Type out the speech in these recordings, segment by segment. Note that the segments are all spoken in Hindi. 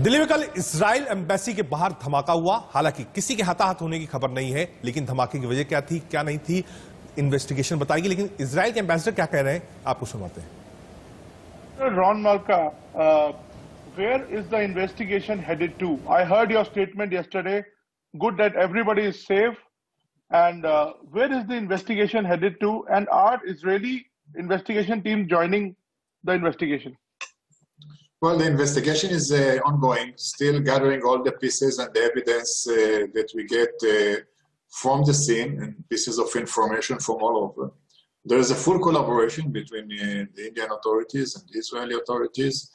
दिल्ली में कल इसराइल एम्बेसी के बाहर धमाका हुआ। हालाँकि किसी के हताहत होने की खबर नहीं है, लेकिन धमाके की वजह क्या थी, क्या नहीं थी इन्वेस्टिगेशन बताएगी, लेकिन इसराइल के एम्बेसडर क्या कह रहे हैं आपको सुनाते हैं। Ron Malka where is the investigation headed to I heard your statement yesterday good that everybody is safe and where is the investigation headed to and are Israeli investigation team joining the investigation Well, the investigation is uh, ongoing, still gathering all the pieces and the evidence uh, that we get uh, from the scene and pieces of information from all over. There is a full collaboration between uh, the Indian authorities and the Israeli authorities.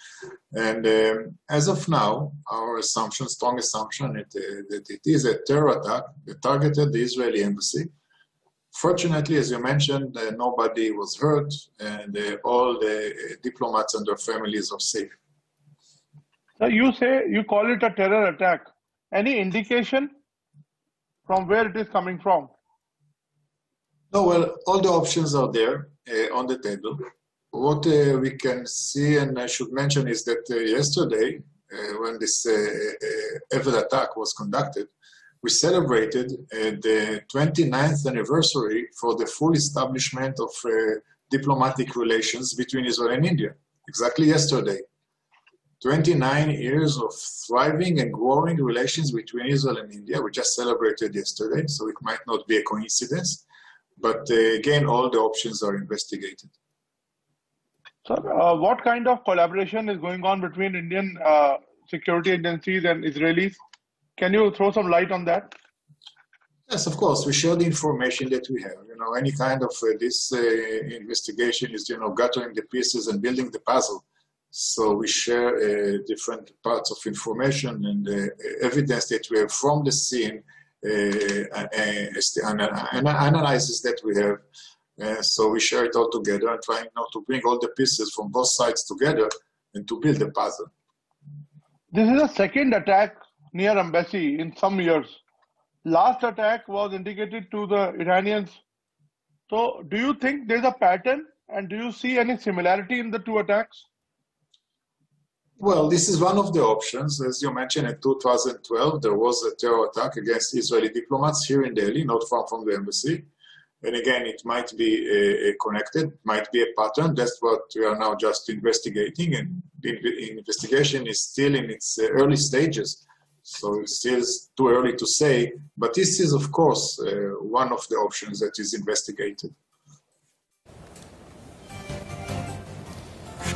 And um, as of now, our assumption, strong assumption, it, uh, that it is a terror attack that targeted the Israeli embassy. Fortunately, as you mentioned, uh, nobody was hurt and all the diplomats and their families are safe. You say you call it a terror attack. Any indication from where it is coming from? No, well, all the options are there uh, on the table. What uh, we can see, and I should mention, is that uh, yesterday, uh, when this uh, uh, Evel attack was conducted, we celebrated the 29th anniversary for the full establishment of diplomatic relations between Israel and India. Exactly yesterday. 29 years of thriving and growing relations between Israel and India. We just celebrated yesterday, so it might not be a coincidence. But uh, again, all the options are investigated. Sir, uh, what kind of collaboration is going on between Indian uh, security agencies and Israelis? Can you throw some light on that? Yes, of course. We share the information that we have. You know, any kind of uh, this uh, investigation is, you know, gathering the pieces and building the puzzle. So we share uh, different parts of information and uh, evidence that we have from the scene, uh, and, analysis that we have. Uh, so we share it all together and trying now to bring all the pieces from both sides together and to build a puzzle. This is a second attack near embassy in some years. Last attack was indicated to the Iranians. So do you think there's a pattern and do you see any similarity in the two attacks? Well, this is one of the options. As you mentioned, in 2012, there was a terror attack against Israeli diplomats here in Delhi, not far from the embassy. And again, it might be uh, connected, might be a pattern. That's what we are now just investigating. And the investigation is still in its uh, early stages. So it's still too early to say. But this is, of course, uh, one of the options that is investigated.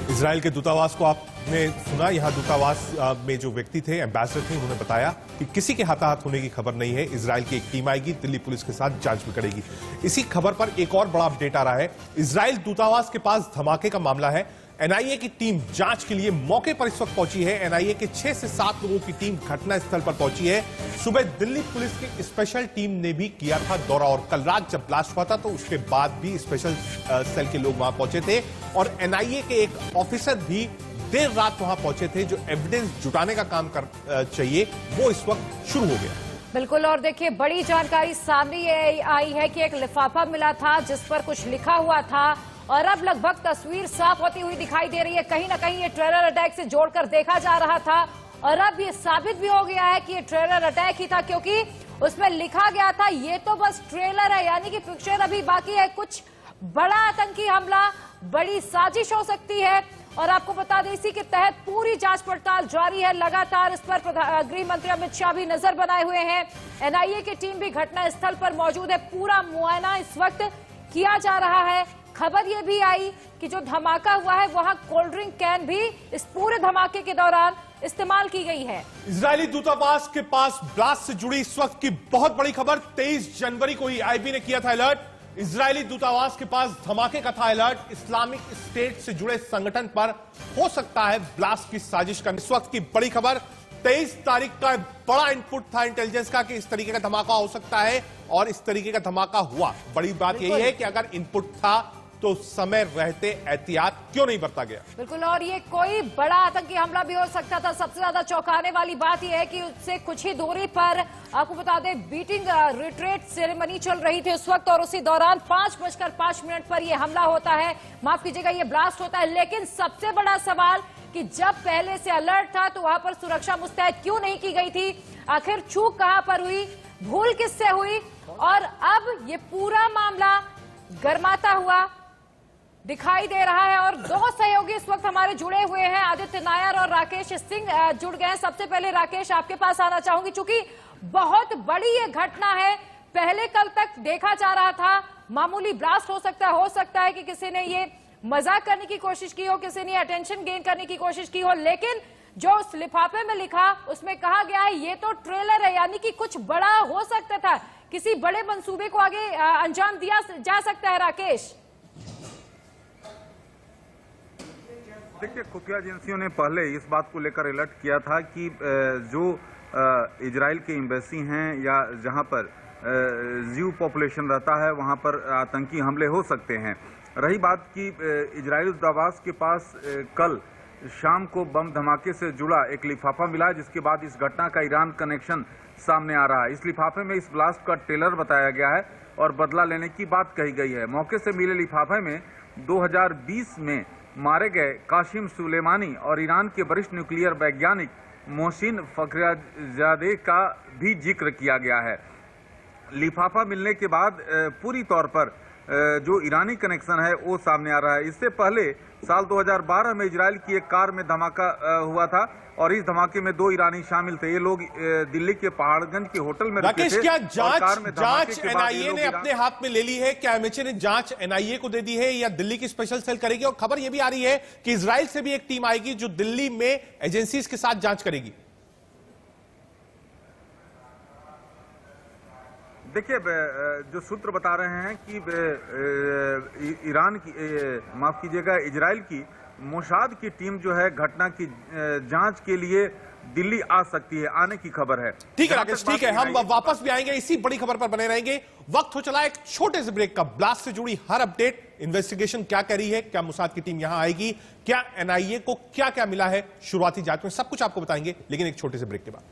Israel के दूतावास को आपने सुना, यहाँ दूतावास में जो व्यक्ति थे एम्बेसडर थे, उन्होंने बताया कि किसी के हताहत होने की खबर नहीं है इसराइल की एक टीम आएगी, दिल्ली पुलिस के साथ जाँच भी करेगी। इसी खबर पर एक और बड़ा अपडेट आ रहा है इसराइल दूतावास के पास धमाके का मामला है एनआईए की टीम जाँच के लिए मौके पर इस वक्त पहुँची है। एनआईए के छह से सात लोगों की टीम घटनास्थल पर पहुँची है। सुबह दिल्ली पुलिस की स्पेशल टीम ने भी किया था दौरा और कल रात जब ब्लास्ट हुआ था तो उसके बाद भी स्पेशल सेल के लोग वहाँ पहुँचे थे और एनआईए के एक ऑफिसर भी देर रात वहाँ पहुँचे थे, जो एविडेंस जुटाने का काम कर चाहिए। वो इस वक्त शुरू हो गया। बिल्कुल, और देखिए, बड़ी जानकारी सामने आई है कि एक लिफाफा मिला था, जिस पर कुछ लिखा हुआ था और अब लगभग तस्वीर साफ़ होती हुई दिखाई दे रही है। कहीं ना कहीं ये ट्रेलर अटैक से जोड़कर देखा जा रहा था। और अब ये साबित भी हो गया है कि ये ट्रेलर अटैक ही था, क्योंकि उसमें लिखा गया था, ये तो बस ट्रेलर है। यानी कि पिक्चर अभी बाकी है। कुछ बड़ा आतंकी हमला, बड़ी साजिश हो सकती है। और आपको बता दें, इसी के तहत पूरी जाँच पड़ताल जारी है। लगातार इस पर गृह मंत्री अमित शाह भी नज़र बनाए हुए हैं। एनआईए की टीम भी घटना स्थल पर मौजूद है। पूरा मुआयना इस वक्त किया जा रहा है। खबर ये भी आई कि जो धमाका हुआ है वहाँ कोल्ड ड्रिंक कैन भी इस पूरे धमाके के दौरान इस्तेमाल की गई है। इजरायली दूतावास के पास ब्लास्ट से जुड़ी इस वक्त की बहुत बड़ी खबर 23 जनवरी को ही आईबी ने किया था अलर्ट। इजरायली दूतावास के पास धमाके का था अलर्ट। इस्लामिक स्टेट से जुड़े संगठन पर हो सकता है ब्लास्ट की साजिश का इस वक्त की बड़ी खबर 23 तारीख का बड़ा इनपुट था इंटेलिजेंस का कि इस तरीके का धमाका हो सकता है और इस तरीके का धमाका हुआ। बड़ी बात यही है कि अगर इनपुट था तो समय रहते एहतियात क्यों नहीं बरता गया? बिल्कुल, और ये कोई बड़ा आतंकी हमला भी हो सकता था। सबसे ज़्यादा चौंकाने वाली बात यह है कि उससे कुछ ही दूरी पर, आपको बता दें बीटिंग रिट्रेट सेरेमनी चल रही थी उस वक्त, और उसी दौरान पाँच बजकर पाँच मिनट पर यह हमला होता है। माफ़ कीजिएगा, ये ब्लास्ट होता है। लेकिन सबसे बड़ा सवाल कि जब पहले से अलर्ट था तो वहाँ पर सुरक्षा मुस्तैद क्यों नहीं की गई थी? आखिर चूक कहाँ पर हुई? भूल किससे हुई? और अब ये पूरा मामला गर्माता हुआ दिखाई दे रहा है और दो सहयोगी इस वक्त हमारे जुड़े हुए हैं, आदित्य नायर और राकेश सिंह जुड़ गए हैं। सबसे पहले राकेश, आपके पास आना चाहूँगी, चूँकि बहुत बड़ी ये घटना है। पहले कल तक देखा जा रहा था, मामूली ब्लास्ट हो सकता है, हो सकता है कि किसी ने ये मज़ाक करने की कोशिश की हो, किसी ने अटेंशन गेन करने की कोशिश की हो, लेकिन जो उस लिफाफे में लिखा, उसमें कहा गया है, ये तो ट्रेलर है, यानी कि कुछ बड़ा हो सकता था। किसी बड़े मंसूबे को आगे अंजाम दिया जा सकता है, राकेश? देखिए, खुफिया एजेंसियों ने पहले इस बात को लेकर अलर्ट किया था कि जो इजराइल के एम्बेसी हैं या जहाँ पर जीव पॉपुलेशन रहता है, वहाँ पर आतंकी हमले हो सकते हैं। रही बात कि इजराइल दूतावास के पास कल शाम को बम धमाके से जुड़ा एक लिफाफा मिला, जिसके बाद इस घटना का ईरान कनेक्शन सामने आ रहा है। इस लिफाफे में इस ब्लास्ट का टेलर बताया गया है और बदला लेने की बात कही गई है। मौके से मिले लिफाफे में 2020 में मारे गए काशिम सुलेमानी और ईरान के वरिष्ठ न्यूक्लियर वैज्ञानिक मोहसिन फखराजादे का भी ज़िक्र किया गया है। लिफाफा मिलने के बाद पूरी तौर पर जो ईरानी कनेक्शन है वो सामने आ रहा है। इससे पहले साल 2012 में इजराइल की एक कार में धमाका हुआ था और इस धमाके में दो ईरानी शामिल थे। ये लोग दिल्ली के पहाड़गंज के होटल में राकेश थे क्या जाँच जाँच एनआईए ने अपने हाथ में ले ली है? क्या एमएचए ने जाँच एनआईए को दे दी है या दिल्ली की स्पेशल सेल करेगी? और खबर यह भी आ रही है कि इसराइल से भी एक टीम आएगी जो दिल्ली में एजेंसीज के साथ जाँच करेगी। देखिए जो सूत्र बता रहे हैं कि ईरान की माफ़ कीजिएगा इजराइल की मोसाद की टीम जो है घटना की जाँच के लिए दिल्ली आ सकती है आने की खबर है। ठीक है राकेश ठीक है हम वापस भी आएँगे इसी बड़ी खबर पर बने रहेंगे। वक्त हो चला एक छोटे से ब्रेक का ब्लास्ट से जुड़ी हर अपडेट। इन्वेस्टिगेशन क्या कह रही है क्या मुसाद की टीम यहाँ आएगी क्या एनआईए को क्या क्या मिला है शुरुआती जाँच में सब कुछ आपको बताएँगे लेकिन एक छोटे से ब्रेक के बाद।